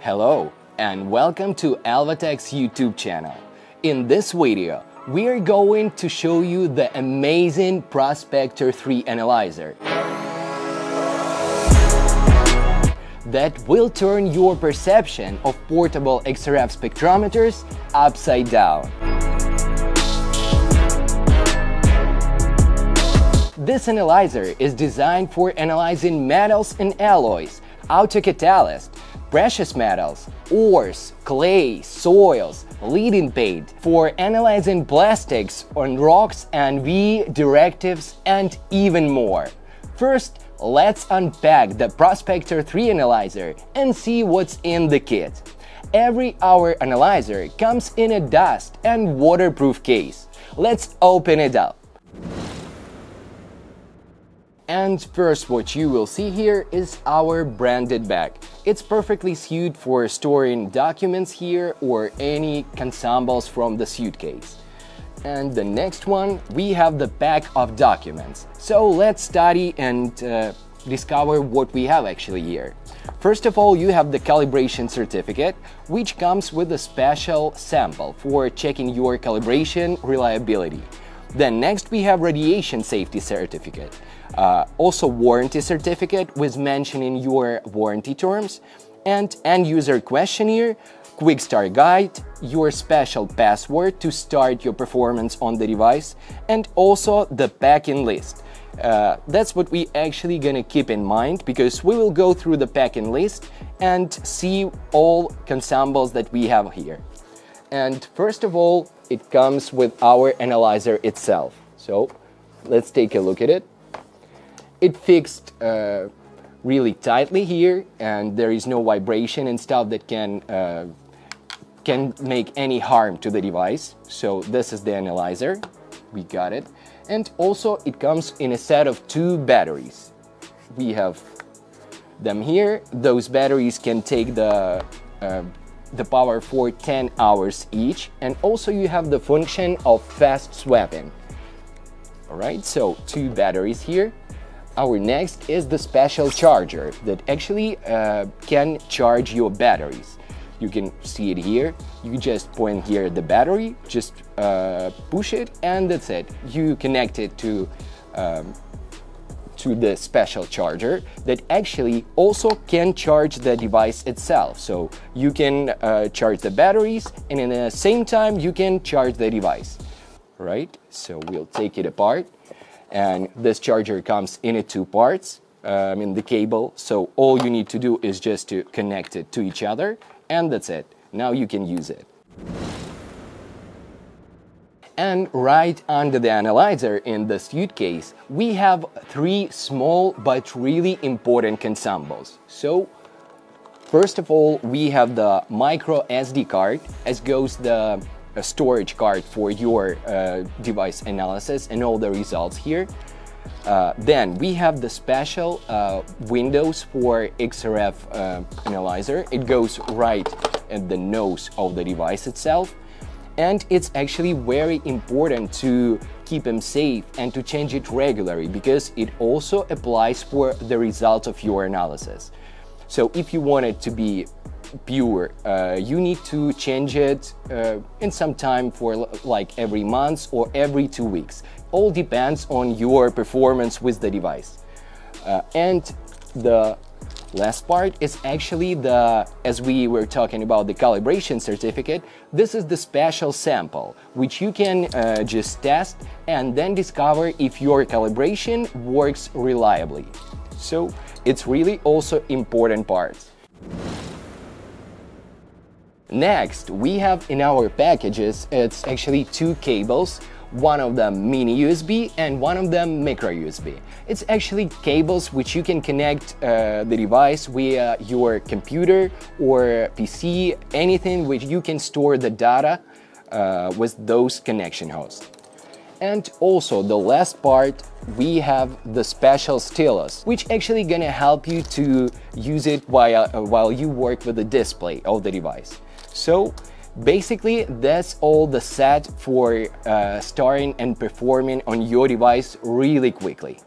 Hello and welcome to Elvatech's YouTube channel. In this video, we are going to show you the amazing Prospector 3 analyzer that will turn your perception of portable XRF spectrometers upside down. This analyzer is designed for analyzing metals and alloys, autocatalysts, precious metals, ores, clay, soils, leading paint, for analyzing plastics on RoHS and V directives and even more. First, let's unpack the Prospector 3 analyzer and see what's in the kit. Every hour analyzer comes in a dust and waterproof case. Let's open it up. And first what you will see here is our branded bag. It's perfectly suited for storing documents here or any consumables from the suitcase. And the next one, we have the pack of documents. So let's study and uh, discover what we have actually here. First of all, you have the calibration certificate, which comes with a special sample for checking your calibration reliability. Then next we have radiation safety certificate. Uh, also warranty certificate with mentioning your warranty terms and end user questionnaire, quick start guide, your special password to start your performance on the device, and also the packing list. Uh, that's what we actually gonna keep in mind because we will go through the packing list and see all consumables that we have here. And first of all, it comes with our analyzer itself. So let's take a look at it. It fixed uh, really tightly here and there is no vibration and stuff that can uh, can make any harm to the device. So this is the analyzer. We got it. And also it comes in a set of two batteries. We have them here. Those batteries can take the uh, the power for 10 hours each and also you have the function of fast swapping. Alright so two batteries here. Our next is the special charger that actually uh, can charge your batteries. You can see it here. You just point here the battery just uh, push it and that's it. You connect it to um, to the special charger that actually also can charge the device itself. So you can uh, charge the batteries and in the same time you can charge the device, right? So we'll take it apart and this charger comes in two parts um, in the cable. So all you need to do is just to connect it to each other and that's it. Now you can use it. And right under the analyzer in the suitcase, we have three small but really important consumables. So, first of all, we have the micro SD card, as goes the uh, storage card for your uh, device analysis and all the results here. Uh, then we have the special uh, windows for XRF uh, analyzer. It goes right at the nose of the device itself and it's actually very important to keep them safe and to change it regularly because it also applies for the result of your analysis. So if you want it to be pure, uh, you need to change it uh, in some time for like every month or every two weeks. All depends on your performance with the device. Uh, and the Last part is actually the, as we were talking about the calibration certificate, this is the special sample, which you can uh, just test and then discover if your calibration works reliably. So it's really also important part. Next, we have in our packages, it's actually two cables one of them mini USB and one of them micro USB. It's actually cables which you can connect uh, the device via your computer or PC, anything which you can store the data uh, with those connection hosts. And also the last part, we have the special stylus, which actually gonna help you to use it while, uh, while you work with the display of the device. So Basically, that's all the set for uh, starting and performing on your device really quickly.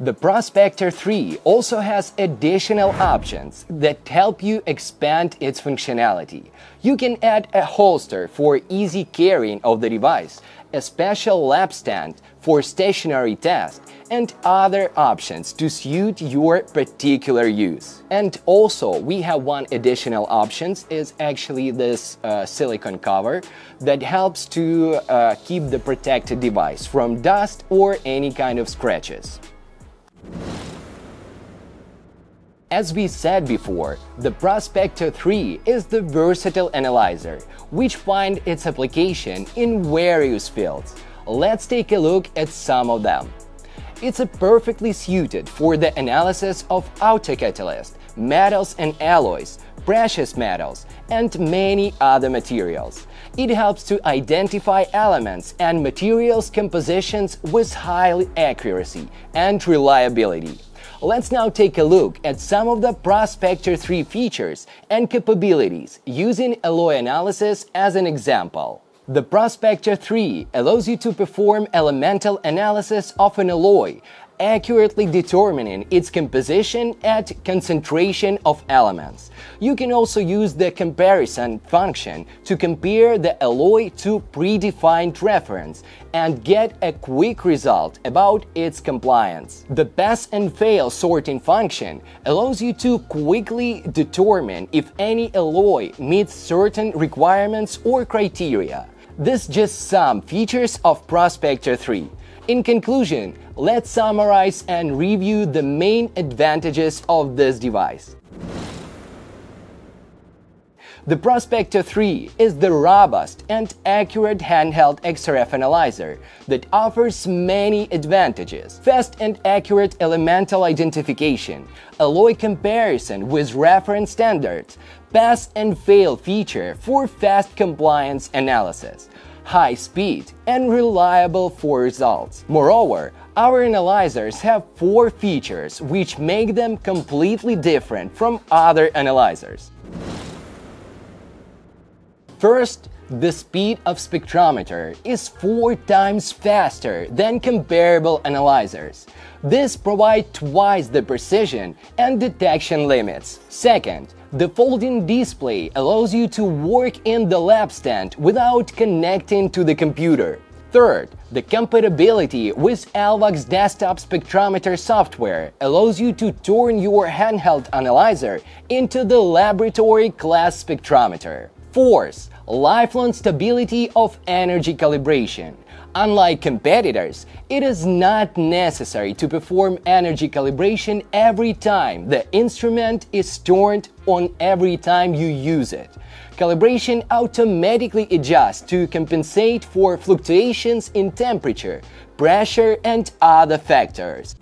The Prospector 3 also has additional options that help you expand its functionality. You can add a holster for easy carrying of the device, a special lab stand for stationary tasks, and other options to suit your particular use. And also, we have one additional options is actually this uh, silicone cover that helps to uh, keep the protected device from dust or any kind of scratches. As we said before, the Prospector 3 is the versatile analyzer, which finds its application in various fields. Let's take a look at some of them. It's perfectly suited for the analysis of autocatalysts, metals and alloys, precious metals, and many other materials. It helps to identify elements and materials compositions with high accuracy and reliability. Let's now take a look at some of the Prospector 3 features and capabilities using alloy analysis as an example. The Prospector 3 allows you to perform elemental analysis of an alloy accurately determining its composition at concentration of elements. You can also use the comparison function to compare the alloy to predefined reference and get a quick result about its compliance. The pass and fail sorting function allows you to quickly determine if any alloy meets certain requirements or criteria. This just some features of Prospector 3. In conclusion, let's summarize and review the main advantages of this device. The Prospector 3 is the robust and accurate handheld XRF analyzer that offers many advantages. Fast and accurate elemental identification, alloy comparison with reference standards, pass and fail feature for fast compliance analysis, high speed, and reliable for results. Moreover, our analyzers have four features which make them completely different from other analyzers. First, the speed of spectrometer is four times faster than comparable analyzers. This provides twice the precision and detection limits. Second, the folding display allows you to work in the lab stand without connecting to the computer. Third, the compatibility with Elvax desktop spectrometer software allows you to turn your handheld analyzer into the laboratory class spectrometer. Fourth, lifelong stability of energy calibration. Unlike competitors, it is not necessary to perform energy calibration every time the instrument is turned on every time you use it. Calibration automatically adjusts to compensate for fluctuations in temperature, pressure, and other factors.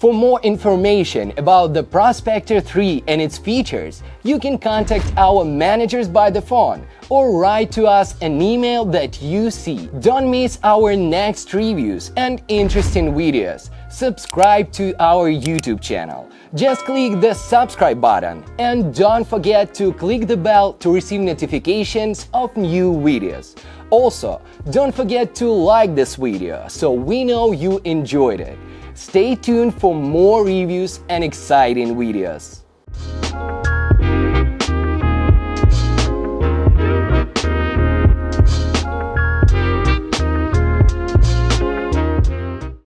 For more information about the Prospector 3 and its features, you can contact our managers by the phone or write to us an email that you see. Don't miss our next reviews and interesting videos. Subscribe to our YouTube channel. Just click the subscribe button and don't forget to click the bell to receive notifications of new videos. Also, don't forget to like this video so we know you enjoyed it. Stay tuned for more reviews and exciting videos.